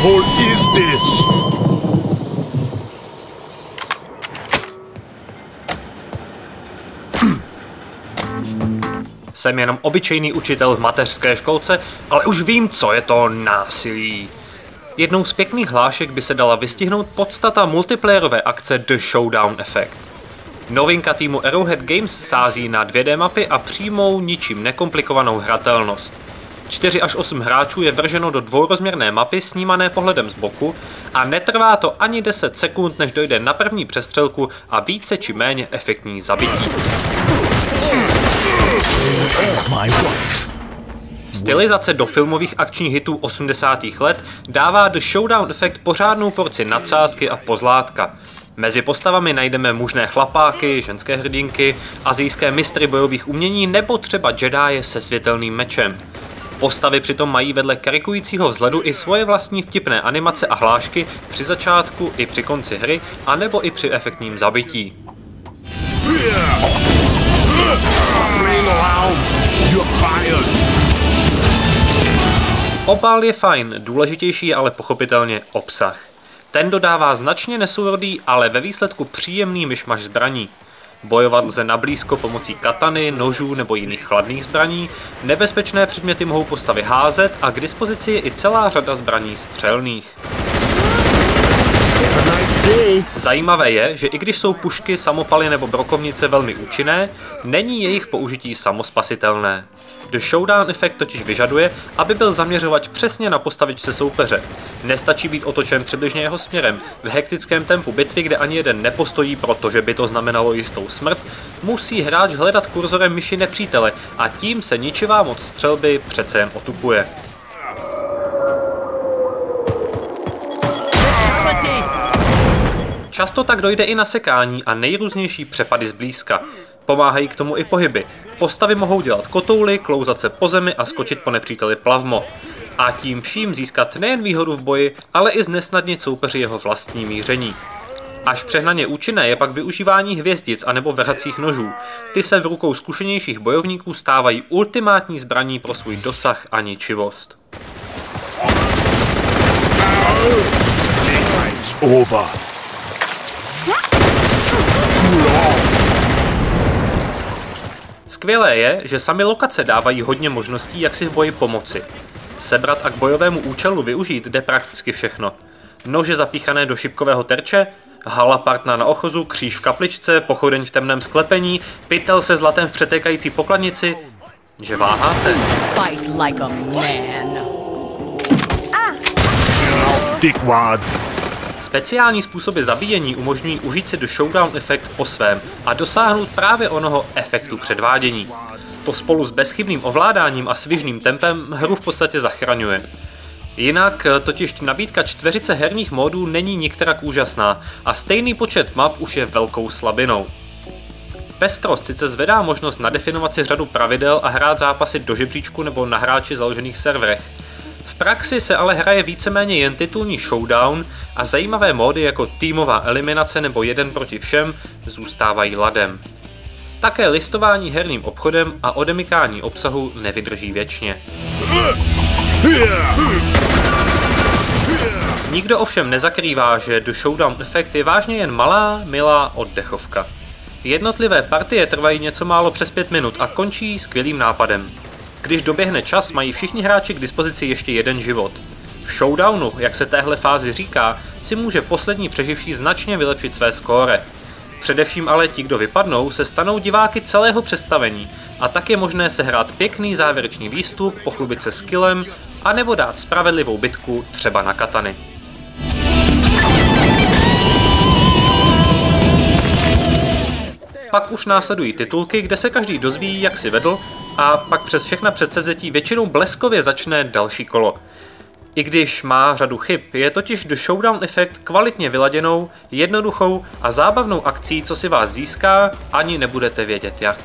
hellhole is this? Jsem jenom obyčejný učitel v mateřské školce, ale už vím, co je to násilí. Jednou z pěkných hlášek by se dala vystihnout podstata multiplayerové akce The Showdown Effect. Novinka týmu Arrowhead Games sází na 2D mapy a přímou, ničím nekomplikovanou hratelnost. 4 až 8 hráčů je vrženo do dvourozměrné mapy snímané pohledem z boku a netrvá to ani 10 sekund, než dojde na první přestřelku a více či méně efektní zabití. Stylizace do filmových akčních hitů 80. let dává The Showdown Effect pořádnou porci nadsázky a pozlátka. Mezi postavami najdeme mužné chlapáky, ženské hrdinky, azijské mistry bojových umění nebo třeba Jedi se světelným mečem. Postavy přitom mají vedle karikujícího vzhledu i svoje vlastní vtipné animace a hlášky při začátku i při konci hry, anebo i při efektním zabití. Obal je fajn, důležitější je ale pochopitelně obsah. Ten dodává značně nesourodý, ale ve výsledku příjemný myšmaš zbraní. Bojovat lze na blízko pomocí katany, nožů nebo jiných chladných zbraní, nebezpečné předměty mohou postavy házet a k dispozici je i celá řada zbraní střelných. Zajímavé je, že i když jsou pušky, samopaly nebo brokovnice velmi účinné, není jejich použití samospasitelné. The Showdown efekt totiž vyžaduje, aby byl zaměřovač přesně na postavičce soupeře. Nestačí být otočen přibližně jeho směrem. V hektickém tempu bitvy, kde ani jeden nepostojí, protože by to znamenalo jistou smrt, musí hráč hledat kurzorem myši nepřítele a tím se ničivá moc střelby přece jen otupuje. Často tak dojde i na sekání a nejrůznější přepady zblízka. Pomáhají k tomu i pohyby. Postavy mohou dělat kotouly, klouzat se po zemi a skočit po nepříteli plavmo. A tím vším získat nejen výhodu v boji, ale i znesnadnit soupeři jeho vlastní míření. Až přehnaně účinné je pak využívání hvězdic anebo vrhacích nožů. Ty se v rukou zkušenějších bojovníků stávají ultimátní zbraní pro svůj dosah a ničivost. Over. Skvělé je, že sami lokace dávají hodně možností, jak si v boji pomoci. Sebrat a k bojovému účelu využít jde prakticky všechno. Nože zapíchané do šipkového terče, hala partna na ochozu, kříž v kapličce, pochodeň v temném sklepení, pytel se zlatem v přetékající pokladnici. Že váháte? Fight like a man. Dickwad. Speciální způsoby zabíjení umožňují užít si do showdown efekt po svém a dosáhnout právě onoho efektu předvádění. To spolu s bezchybným ovládáním a svižným tempem hru v podstatě zachraňuje. Jinak eh, totiž nabídka čtveřice herních módů není nikterak úžasná a stejný počet map už je velkou slabinou. Pestrost sice zvedá možnost nadefinovat si řadu pravidel a hrát zápasy do žebříčku nebo na hráči založených serverech, v praxi se ale hraje víceméně jen titulní showdown a zajímavé módy jako týmová eliminace nebo jeden proti všem zůstávají ladem. Také listování herním obchodem a odemykání obsahu nevydrží věčně. Nikdo ovšem nezakrývá, že do Showdown Effect je vážně jen malá, milá oddechovka. Jednotlivé partie trvají něco málo přes 5 minut a končí skvělým nápadem. Když doběhne čas, mají všichni hráči k dispozici ještě jeden život. V showdownu, jak se téhle fázi říká, si může poslední přeživší značně vylepšit své skóre. Především ale ti, kdo vypadnou, se stanou diváky celého představení a tak je možné sehrát pěkný závěrečný výstup, pochlubit se skillem, anebo dát spravedlivou bitku třeba na katany. Pak už následují titulky, kde se každý dozví, jak si vedl a pak přes všechna předsevzetí většinou bleskově začne další kolo. I když má řadu chyb, je totiž The Showdown efekt kvalitně vyladěnou, jednoduchou a zábavnou akcí, co si vás získá, ani nebudete vědět jak.